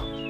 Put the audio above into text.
s